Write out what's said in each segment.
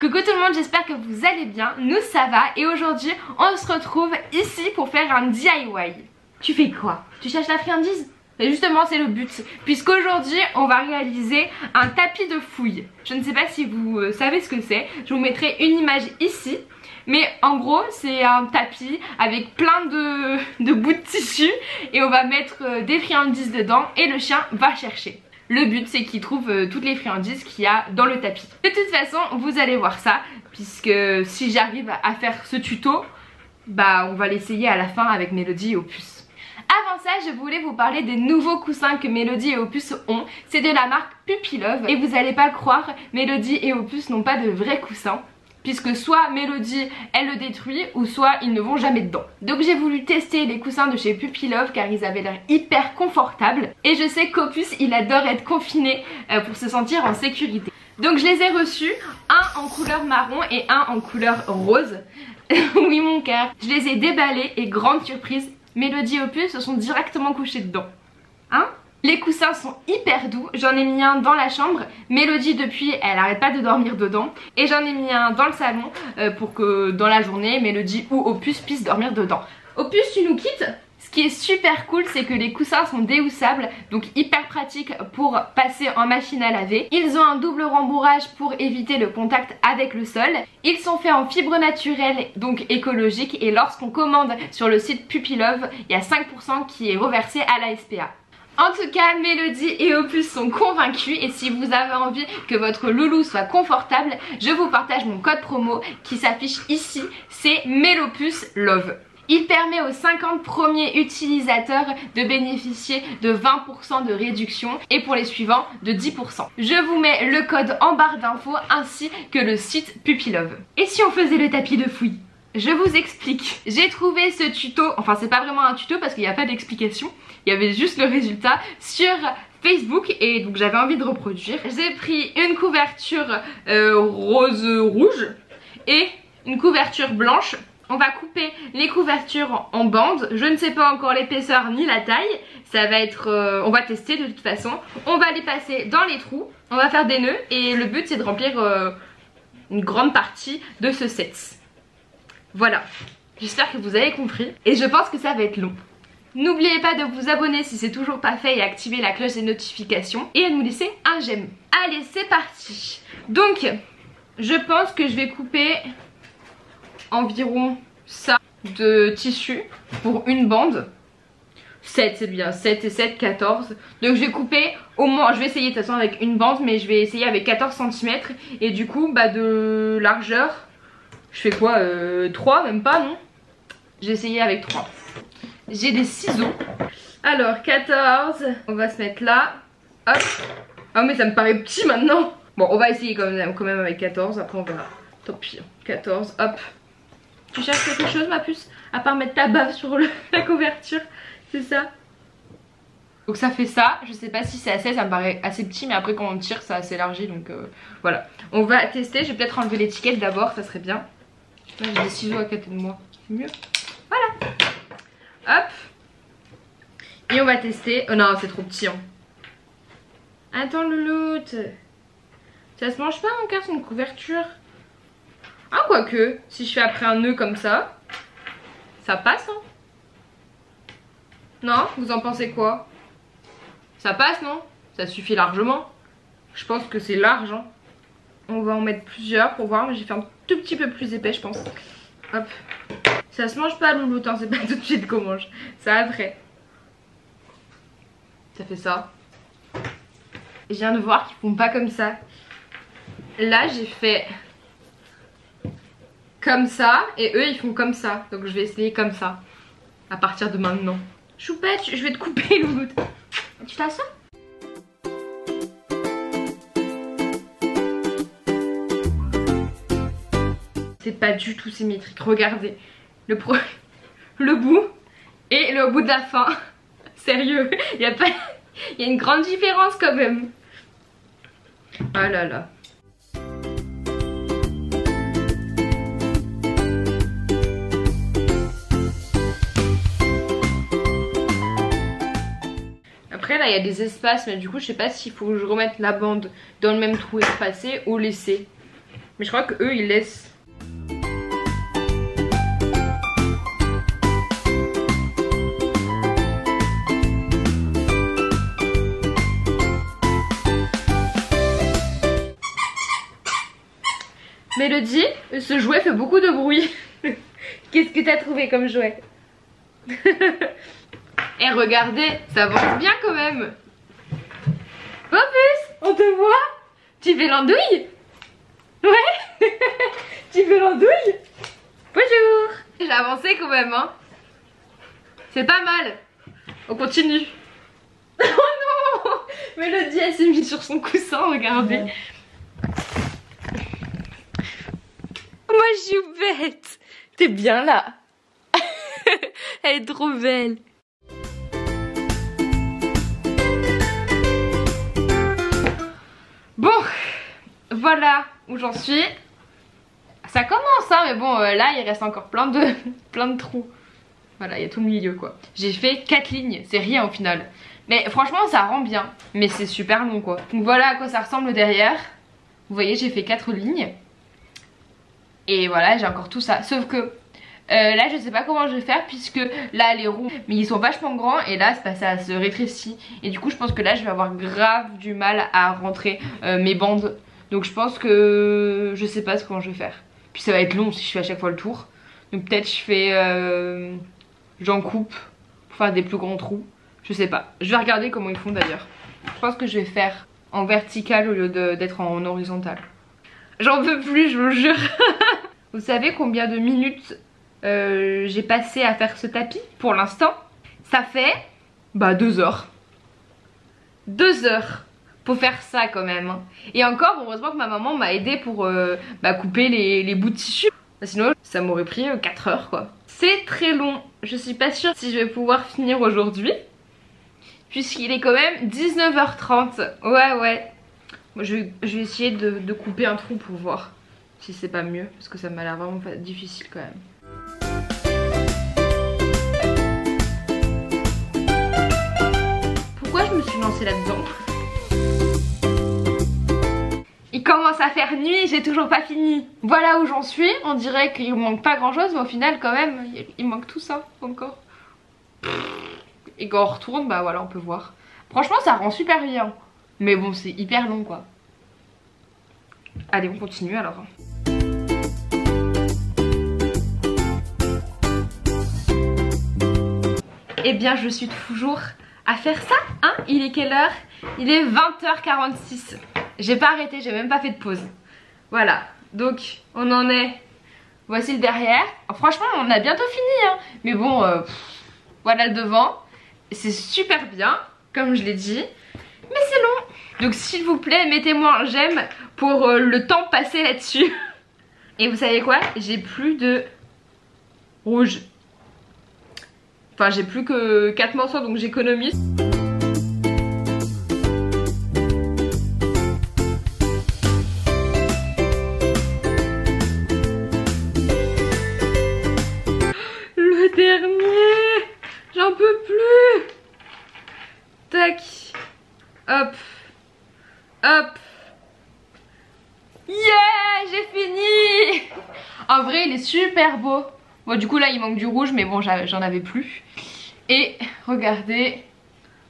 Coucou tout le monde, j'espère que vous allez bien, nous ça va et aujourd'hui on se retrouve ici pour faire un DIY. Tu fais quoi? Tu cherches la friandise? Et justement c'est le but puisqu'aujourd'hui on va réaliser un tapis de fouille. Je ne sais pas si vous euh, savez ce que c'est, je vous mettrai une image ici. Mais en gros c'est un tapis avec plein de, de bouts de tissu et on va mettre euh, des friandises dedans et le chien va chercher. Le but c'est qu'il trouve euh, toutes les friandises qu'il y a dans le tapis. De toute façon vous allez voir ça puisque si j'arrive à faire ce tuto bah on va l'essayer à la fin avec Mélodie et Opus. Avant ça je voulais vous parler des nouveaux coussins que Mélodie et Opus ont. C'est de la marque Pupilove et vous allez pas le croire, Mélodie et Opus n'ont pas de vrais coussins puisque soit Mélodie elle le détruit ou soit ils ne vont jamais dedans. Donc j'ai voulu tester les coussins de chez Pupilove car ils avaient l'air hyper confortables et je sais qu'Opus il adore être confiné euh, pour se sentir en sécurité. Donc je les ai reçus, un en couleur marron et un en couleur rose. oui mon cœur. Je les ai déballés et grande surprise, Mélodie et Opus se sont directement couchés dedans. Hein? Les coussins sont hyper doux, j'en ai mis un dans la chambre, Mélodie depuis elle arrête pas de dormir dedans et j'en ai mis un dans le salon euh, pour que dans la journée Mélodie ou Opus puissent dormir dedans. Opus tu nous quittes? Ce qui est super cool c'est que les coussins sont déhoussables donc hyper pratique pour passer en machine à laver. Ils ont un double rembourrage pour éviter le contact avec le sol. Ils sont faits en fibres naturelles donc écologiques et lorsqu'on commande sur le site Pupilove il y a 5% qui est reversé à la SPA. En tout cas, Mélodie et Opus sont convaincus et si vous avez envie que votre loulou soit confortable, je vous partage mon code promo qui s'affiche ici, c'est Mélopus Love. Il permet aux 50 premiers utilisateurs de bénéficier de 20% de réduction et pour les suivants de 10%. Je vous mets le code en barre d'infos ainsi que le site Pupilove. Et si on faisait le tapis de fouille je vous explique. J'ai trouvé ce tuto, enfin c'est pas vraiment un tuto parce qu'il n'y a pas d'explication, il y avait juste le résultat sur Facebook et donc j'avais envie de reproduire. J'ai pris une couverture euh, rose rouge et une couverture blanche. On va couper les couvertures en bandes. Je ne sais pas encore l'épaisseur ni la taille. Ça va être... Euh, on va tester de toute façon. On va les passer dans les trous. On va faire des nœuds et le but c'est de remplir euh, une grande partie de ce set. Voilà, j'espère que vous avez compris et je pense que ça va être long. N'oubliez pas de vous abonner si c'est toujours pas fait et activer la cloche des notifications et à nous laisser un j'aime. Allez, c'est parti Donc, je pense que je vais couper environ ça de tissu pour une bande. 7 c'est bien, 7 et 7, 14 Donc je vais couper au moins, je vais essayer de toute façon avec une bande Mais je vais essayer avec 14 cm Et du coup bah de largeur je fais quoi euh, 3 même pas non? J'ai essayé avec 3 J'ai des ciseaux. Alors 14 On va se mettre là. Hop. Ah mais ça me paraît petit maintenant. Bon on va essayer quand même, quand même avec 14 Après on verra. Tant pis 14 hop. Tu cherches quelque chose ma puce? À part mettre ta bave sur la couverture C'est ça? Donc ça fait ça, je sais pas si c'est assez, ça me paraît assez petit mais après quand on tire ça s'élargit donc euh, voilà. On va tester, je vais peut-être enlever l'étiquette d'abord, ça serait bien. J'ai des ciseaux à côté de moi. C'est mieux. Voilà. Hop. Et on va tester. Oh non, c'est trop petit. Hein. Attends, loot. Ça se mange pas mon cœur, c'est une couverture? Ah, quoique, si je fais après un nœud comme ça, ça passe, hein Non? Vous en pensez quoi? Ça passe, non? Ça suffit largement. Je pense que c'est large, hein. On va en mettre plusieurs pour voir, mais j'ai fait un tout petit peu plus épais je pense. Hop. Ça se mange pas louloute, hein, c'est pas tout de suite qu'on mange. Ça après. Ça fait ça. je viens de voir qu'ils font pas comme ça. Là j'ai fait comme ça et eux ils font comme ça. Donc je vais essayer comme ça à partir de maintenant. Choupette, je vais te couper louloute. Tu t'assois pas du tout symétrique. Regardez, le, pro... le bout et le bout de la fin. Sérieux, il y a pas... Y a une grande différence quand même. Ah là là. Après là il y a des espaces mais du coup je sais pas s'il faut que je remette la bande dans le même trou espacé ou laisser. Mais je crois que eux ils laissent. Mélodie, ce jouet fait beaucoup de bruit. Qu'est-ce que t'as trouvé comme jouet Et regardez, ça avance bien quand même. Popus, on te voit. Tu fais l'andouille Ouais. Tu fais l'andouille Bonjour. J'ai avancé quand même, hein. C'est pas mal. On continue. Oh non. Mélodie, elle s'est mise sur son coussin, regardez Moi, je suis bête T'es bien là Elle est trop belle Bon, voilà où j'en suis. Ça commence hein, mais bon euh, là il reste encore plein de, plein de trous. Voilà, il y a tout le milieu quoi. J'ai fait 4 lignes, c'est rien au final. Mais franchement ça rend bien, mais c'est super long quoi. Donc voilà à quoi ça ressemble derrière. Vous voyez j'ai fait 4 lignes. Et voilà j'ai encore tout ça. Sauf que euh, là je sais pas comment je vais faire puisque là les roues mais ils sont vachement grands et là ça se rétrécit. Et du coup je pense que là je vais avoir grave du mal à rentrer euh, mes bandes. Donc je pense que je sais pas comment je vais faire. Puis ça va être long si je fais à chaque fois le tour. Donc peut-être je fais euh, j'en coupe pour faire des plus grands trous. Je sais pas. Je vais regarder comment ils font d'ailleurs. Je pense que je vais faire en vertical au lieu d'être en horizontal. J'en peux plus je vous jure vous savez combien de minutes euh, j'ai passé à faire ce tapis pour l'instant? Ça fait bah deux heures. Deux heures pour faire ça quand même. Et encore, heureusement que ma maman m'a aidé pour euh, bah, couper les, bouts de tissu. Bah, sinon, ça m'aurait pris 4 euh, heures quoi. C'est très long. Je suis pas sûre si je vais pouvoir finir aujourd'hui. Puisqu'il est quand même 19h30. Ouais, ouais. je, vais, essayer de couper un trou pour voir si c'est pas mieux. Parce que ça m'a l'air vraiment difficile quand même. là-dedans. Il commence à faire nuit, j'ai toujours pas fini. Voilà où j'en suis, on dirait qu'il manque pas grand chose mais au final quand même il manque tout ça encore. Et quand on retourne bah voilà on peut voir. Franchement ça rend super bien. Mais bon c'est hyper long quoi. Allez on continue alors. Eh bien je suis toujours à faire ça hein. Il est quelle heure? Il est 20h46 J'ai pas arrêté, j'ai même pas fait de pause. Voilà, donc on en est. Voici le derrière. Franchement on a bientôt fini hein. Mais bon, euh, voilà le devant. C'est super bien, comme je l'ai dit. Mais c'est long. Donc s'il vous plaît, mettez-moi un j'aime Pour euh, le temps passé là-dessus. Et vous savez quoi? J'ai plus de rouge Enfin j'ai plus que 4 morceaux donc j'économise. Le dernier! J'en peux plus! Tac! Hop! Hop! Yeah! J'ai fini! En vrai il est super beau Bon du coup là il manque du rouge mais bon j'en avais plus et regardez,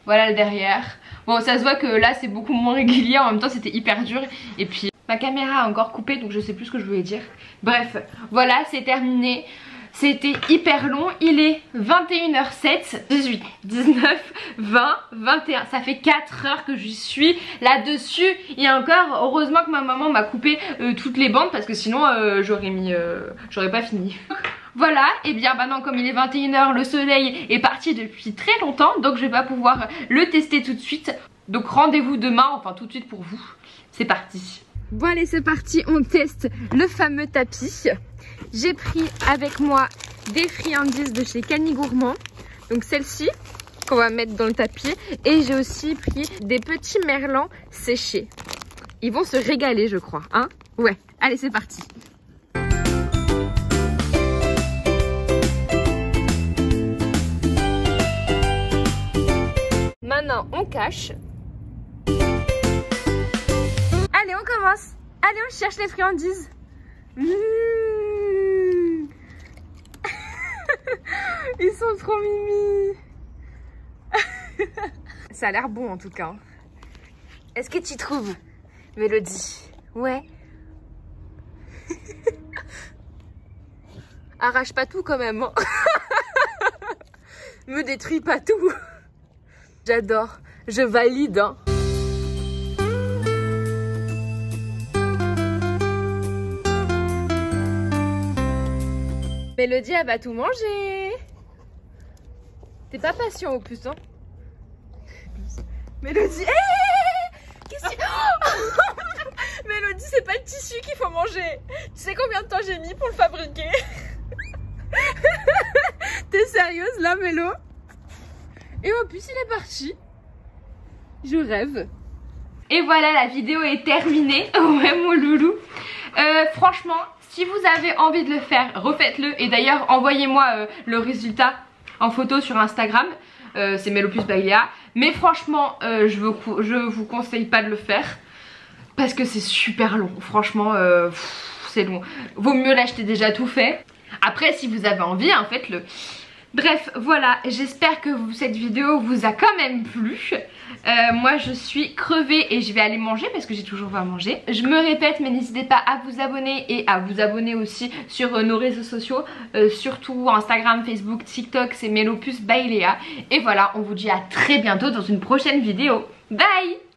voilà le derrière. Bon ça se voit que là c'est beaucoup moins régulier, en même temps c'était hyper dur. Et puis ma caméra a encore coupé donc je sais plus ce que je voulais dire. Bref, voilà c'est terminé. C'était hyper long, il est 21h07, 18, 19, 20, 21, ça fait 4 heures que je suis là-dessus et encore heureusement que ma maman m'a coupé euh, toutes les bandes parce que sinon euh, j'aurais mis, euh, j'aurais pas fini. Voilà, et bien maintenant comme il est 21h, le soleil est parti depuis très longtemps, donc je vais pas pouvoir le tester tout de suite. Donc rendez-vous demain, enfin tout de suite pour vous. C'est parti. Bon allez c'est parti, on teste le fameux tapis. J'ai pris avec moi des friandises de chez Cani Gourmand. Donc celle-ci qu'on va mettre dans le tapis. Et j'ai aussi pris des petits merlans séchés. Ils vont se régaler je crois, hein? Ouais, allez c'est parti. maintenant on cache. Allez, on commence. Allez, on cherche les friandises. Mmh. Ils sont trop mimi. Ça a l'air bon en tout cas. Est-ce que tu trouves, Mélodie? Ouais. Arrache pas tout quand même. Hein. Me détruis pas tout. J'adore. Je valide. Hein. Mélodie, elle va tout manger. T'es pas patient au plus, hein Mélodie, Qu'est-ce que... Mélodie, c'est pas le tissu qu'il faut manger. Tu sais combien de temps j'ai mis pour le fabriquer? T'es sérieuse là, Mélo? Et en plus, il est parti. Je rêve. Et voilà, la vidéo est terminée. Ouais, mon loulou. Euh, franchement, si vous avez envie de le faire, refaites-le. Et d'ailleurs, envoyez-moi euh, le résultat en photo sur Instagram. Euh, c'est Melopus Baglia. Mais franchement, je, je vous conseille pas de le faire. Parce que c'est super long. Franchement, c'est long. Vaut mieux l'acheter déjà tout fait. Après, si vous avez envie, en faites-le. Bref, voilà, j'espère que cette vidéo vous a quand même plu. Euh, moi je suis crevée et je vais aller manger parce que j'ai toujours pas manger. Je me répète mais n'hésitez pas à vous abonner et à vous abonner aussi sur euh, nos réseaux sociaux. Euh, surtout Instagram, Facebook, TikTok, c'est Melopus by Et voilà, on vous dit à très bientôt dans une prochaine vidéo. Bye